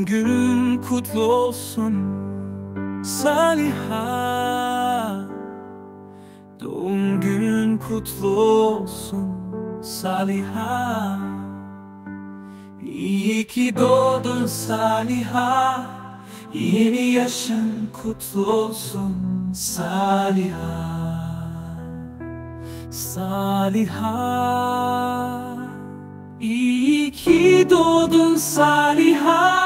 Günün kutlu olsun Saliha. Doğum günün kutlu olsun Saliha. İyi ki doğdun Saliha. Yeni yaşın kutlu olsun Saliha. Saliha. İyi ki doğdun Saliha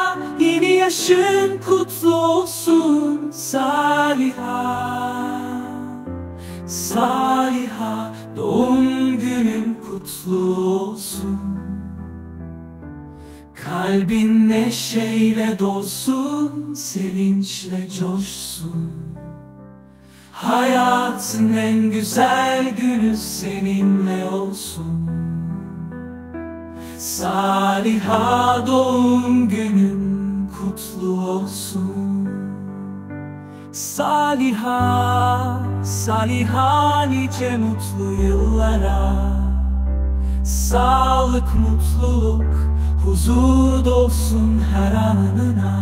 yaşın kutlu olsun Saliha. Saliha Doğum günün kutlu olsun. Kalbin neşeyle dolsun Sevinçle coşsun. Hayatın en güzel günü seninle olsun. Saliha doğum günün kutlu olsun. Saliha, Saliha nice mutlu yıllara. Sağlık, mutluluk, huzur dolsun her anına.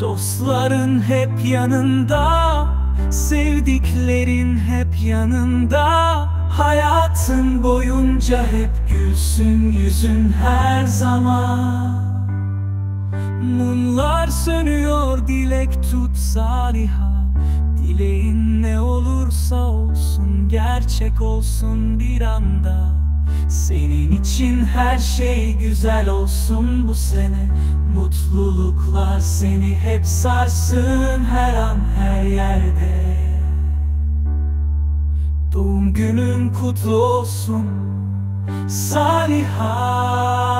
Dostların hep yanında Sevdiklerin hep yanında. Hayatın boyunca hep gülsün yüzün her zaman Mumlar sönüyor dilek tut Saliha. Dileğin ne olursa olsun gerçek olsun bir anda. Senin için her şey güzel olsun bu sene. Mutluluklar seni hep sarsın her an her yerde. Doğum günün kutlu olsun Saliha